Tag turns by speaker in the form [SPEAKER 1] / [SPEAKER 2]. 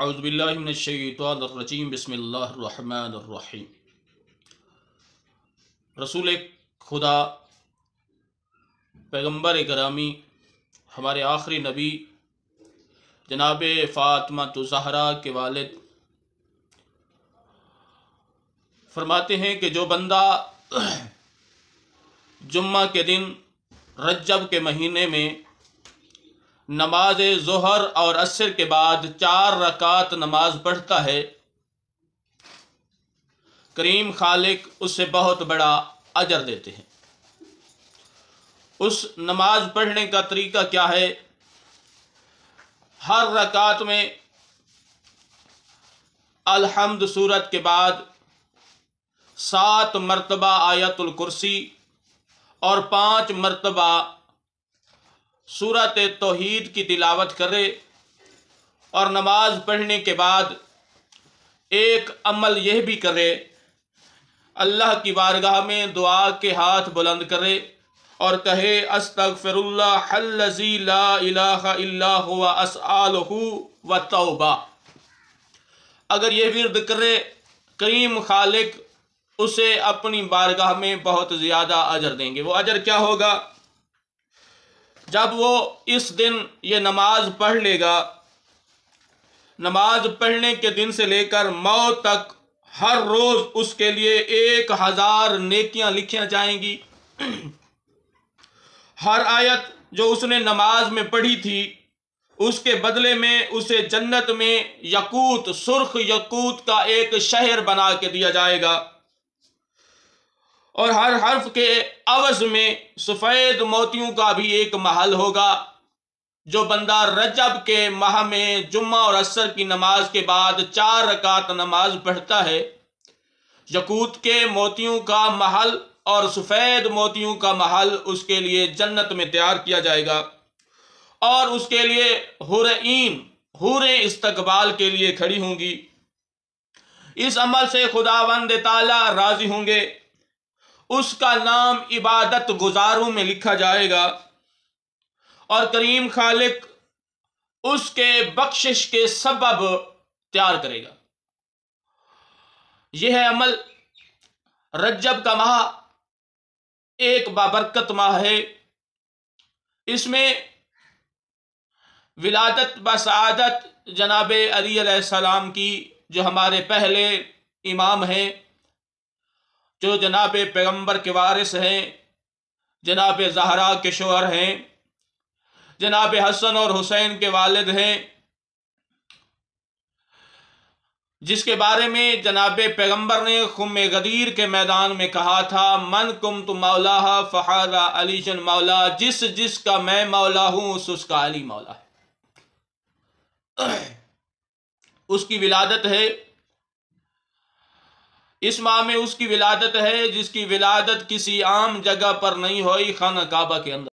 [SPEAKER 1] अज़बिल्लिनशैतरजीम बसमीम रसूल खुदा पैगंबर करामी हमारे आखिरी नबी जनाब फ़ातमा तो जहरा के वालिद फरमाते हैं कि जो बंदा जुम्मा के दिन रज्जब के महीने में नमाज़ ज़हर और असर के बाद चार रकात नमाज़ पढ़ता है। करीम खालिक उससे बहुत बड़ा अजर देते हैं। उस नमाज़ पढ़ने का तरीका क्या है? हर रकात में अलहमद सूरत के बाद सात मरतबा आयतुल कुर्सी और पाँच मरतबा सूरत तोहीद की तिलावत करे और नमाज़ पढ़ने के बाद एक अमल यह भी करे, अल्लाह की बारगाह में दुआ के हाथ बुलंद करे और कहे इल्ला हुवा व तौबा। अगर यह विरद करे, करीम खालिक उसे अपनी बारगाह में बहुत ज़्यादा अजर देंगे। वो अजर क्या होगा? जब वो इस दिन ये नमाज़ पढ़ लेगा, नमाज़ पढ़ने के दिन से लेकर मौत तक हर रोज़ उसके लिए एक हज़ार नेकियाँ लिखी जाएँगी। हर आयत जो उसने नमाज़ में पढ़ी थी, उसके बदले में उसे जन्नत में यकूत, सुर्ख यकूत का एक शहर बना के दिया जाएगा। और हर हर्फ के अवज में सफ़ेद मोतियों का भी एक महल होगा, जो बंदा रजब के माह में जुम्मा और असर की नमाज़ के बाद चार रकात नमाज़ पढ़ता है। यकूत के मोतियों का महल और सफ़ेद मोतियों का महल उसके लिए जन्नत में तैयार किया जाएगा। और उसके लिए हुरईन, हुरे इस्तकबाल के लिए खड़ी होंगी। इस अमल से खुदावंद ताला राज़ी होंगे। उसका नाम इबादत गुजारों में लिखा जाएगा। और करीम खालिक उसके बख्शिश के सबब तैयार करेगा। यह है अमल। रज्जब का माह एक बाबरकत माह है। इसमें विलादत बसादत जनाब अली सलाम की जो हमारे पहले इमाम हैं जो जनाब पैगंबर के वारिस हैं, जनाब जहरा के शोहर हैं, जनाब हसन और हुसैन के वालिद हैं, जिसके बारे में जनाब पैगंबर ने खुम गदीर के मैदान में कहा था, मन कुम तो मौला फ़हादा अलीजन मौला, जिस जिसका मैं मौला हूँ, उस उसका अली मौला है। उसकी विलादत है इस माह में उसकी विलादत है जिसकी विलादत किसी आम जगह पर नहीं हुई, खाना काबा के अंदर।